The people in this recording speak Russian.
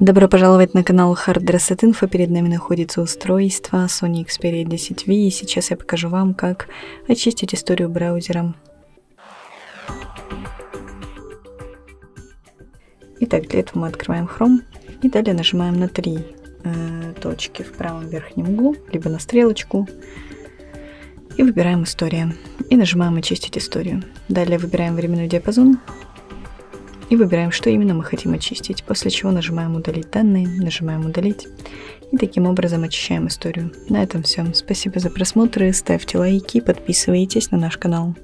Добро пожаловать на канал Hard Reset Info. Перед нами находится устройство Sony Xperia 10V. И сейчас я покажу вам, как очистить историю браузера. Итак, для этого мы открываем Chrome и далее нажимаем на три э, точки в правом верхнем углу, либо на стрелочку, и выбираем «История». И нажимаем «Очистить историю». Далее выбираем временной диапазон и выбираем, что именно мы хотим очистить, после чего нажимаем «Удалить данные», нажимаем «Удалить» и таким образом очищаем историю. На этом все. Спасибо за просмотр, ставьте лайки, подписывайтесь на наш канал.